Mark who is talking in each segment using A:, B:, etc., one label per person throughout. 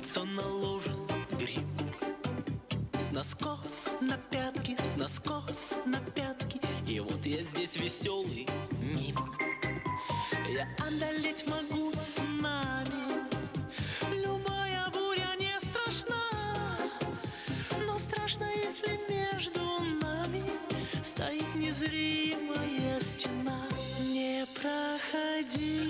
A: месяц он наложил грим. С носков на пятки, с носков на пятки. И вот я здесь веселый мим. Я одолеть могу с нами. Любая буря не страшна Но страшно, если между нами Стоит незримая стена. Не проходите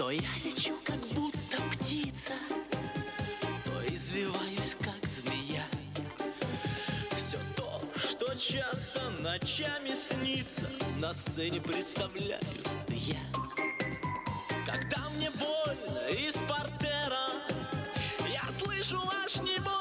A: То я лечу, как будто птица. То извиваюсь, как змея. Все то, что часто ночами снится На сцене представляю я. Когда мне больно из портера Я слышу ваш невольный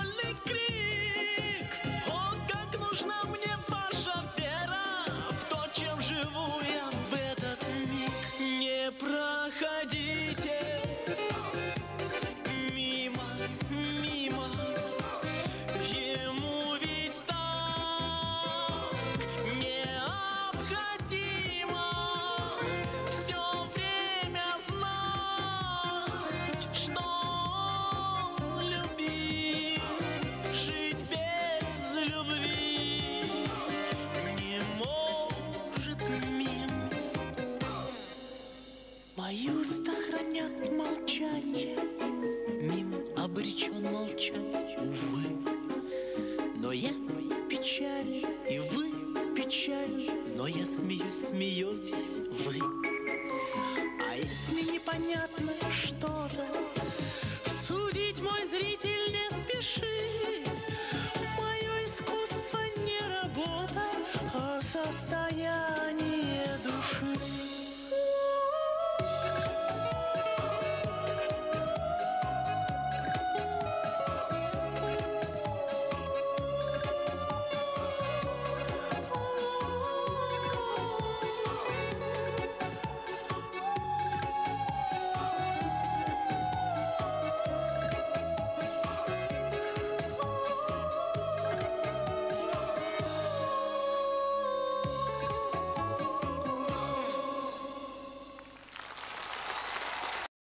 A: места хранят молчание, Мим обречен молчать, увы. Но я печаль, и вы печаль, Но я смеюсь, смеетесь вы. А если непонятно что-то,